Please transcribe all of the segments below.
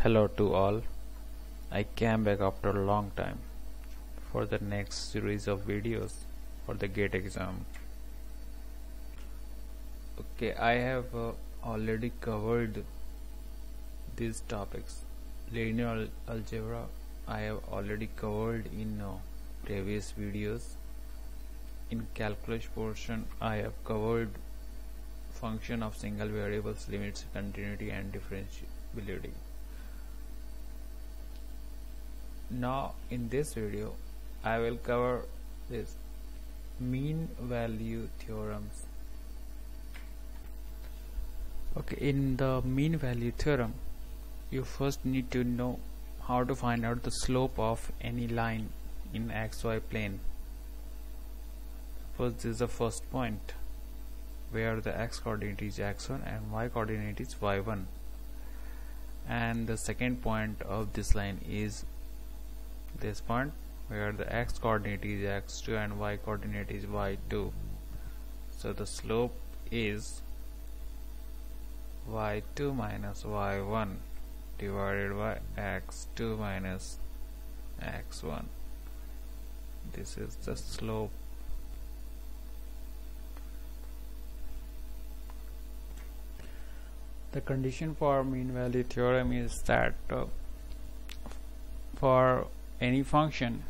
Hello to all. I came back after a long time for the next series of videos for the GATE exam. Okay, I have uh, already covered these topics. Linear algebra I have already covered in uh, previous videos. In calculus portion I have covered function of single variables, limits, continuity and differentiability. Now in this video I will cover this mean value theorems. Okay, in the mean value theorem you first need to know how to find out the slope of any line in xy plane. First this is the first point where the x coordinate is x1 and y coordinate is y1 and the second point of this line is this point where the x coordinate is x2 and y coordinate is y2 so the slope is y2 minus y1 divided by x2 minus x1 this is the slope. The condition for mean value theorem is that uh, for any function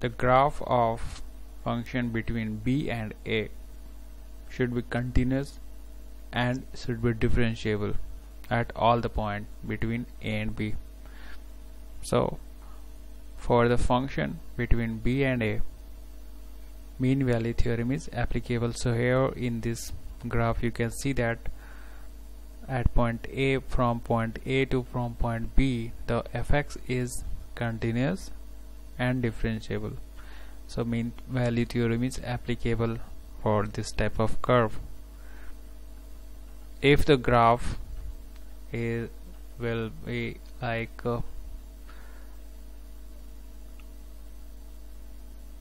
the graph of function between b and a should be continuous and should be differentiable at all the point between a and b. So for the function between b and a mean value theorem is applicable. So here in this graph you can see that at point A from point A to from point B the fx is continuous and differentiable. So mean value theorem is applicable for this type of curve. If the graph is will be like uh,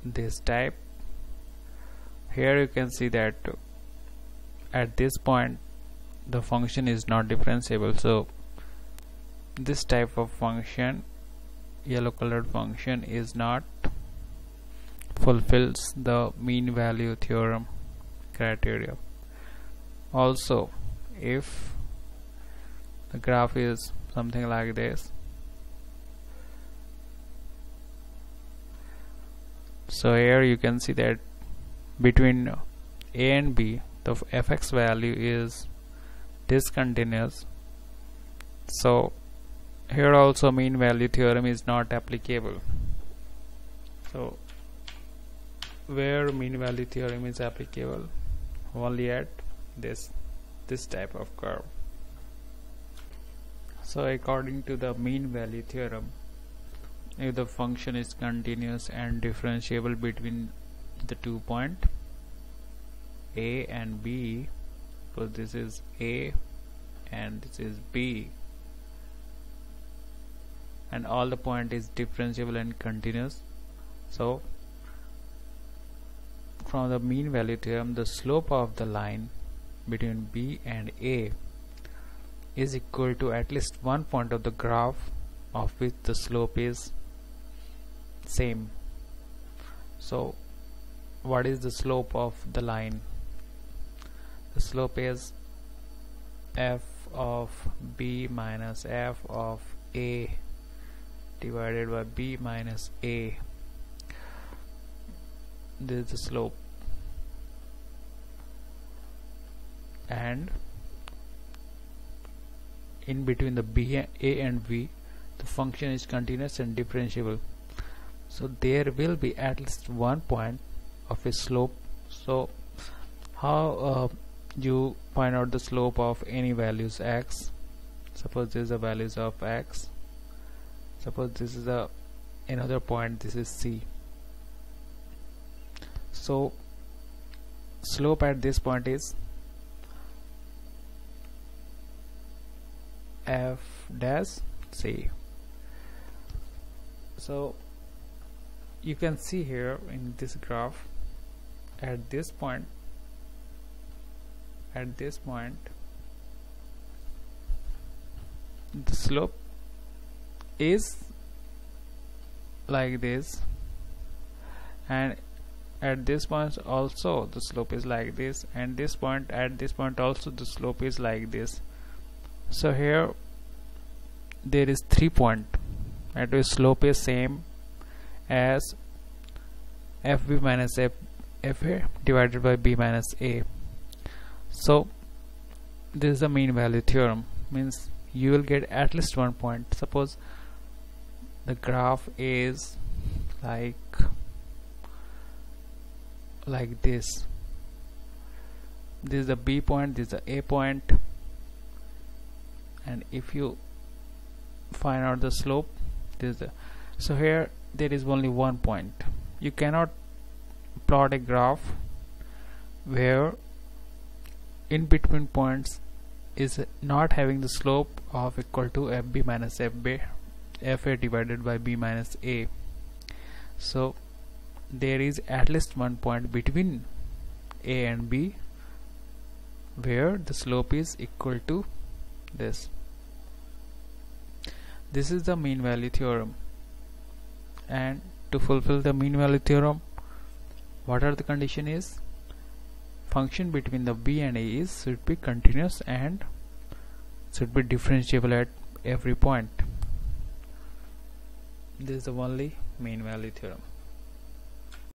this type here you can see that at this point the function is not differentiable. So this type of function yellow colored function is not fulfills the mean value theorem criteria. Also if the graph is something like this so here you can see that between a and b the fx value is discontinuous. So here also mean value theorem is not applicable. So where mean value theorem is applicable? Only at this this type of curve. So according to the mean value theorem if the function is continuous and differentiable between the two point a and b so this is a and this is b. And all the point is differentiable and continuous. So from the mean value theorem the slope of the line between b and a is equal to at least one point of the graph of which the slope is same. So what is the slope of the line slope is f of b minus f of a divided by b minus a. This is the slope. And in between the b a and b the function is continuous and differentiable. So there will be at least one point of a slope. So how uh, you find out the slope of any values x. Suppose this is the values of x. Suppose this is a another point this is c. So slope at this point is f dash c. So you can see here in this graph at this point at this point the slope is like this and at this point also the slope is like this and this point at this point also the slope is like this. So here there is three point at which slope is same as fb minus f fa divided by b minus a so this is the mean value theorem. Means you will get at least one point. Suppose the graph is like like this. This is the B point this is the A point. And if you find out the slope this is the so here there is only one point. You cannot plot a graph where in between points is not having the slope of equal to fb minus fb fa divided by b minus a. So there is at least one point between a and b where the slope is equal to this. This is the mean value theorem. And to fulfill the mean value theorem what are the condition is function between the b and a is should be continuous and should be differentiable at every point. This is the only mean value theorem